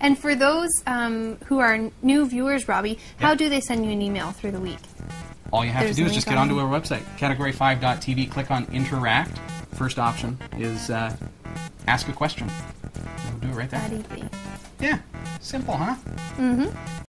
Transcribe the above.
And for those um, who are new viewers, Robbie, how do they send you an email through the week? All you have There's to do is just get onto our website, category5.tv, click on Interact. First option is uh, Ask a Question. We'll do it right That easy. Yeah, simple, huh? Mm-hmm.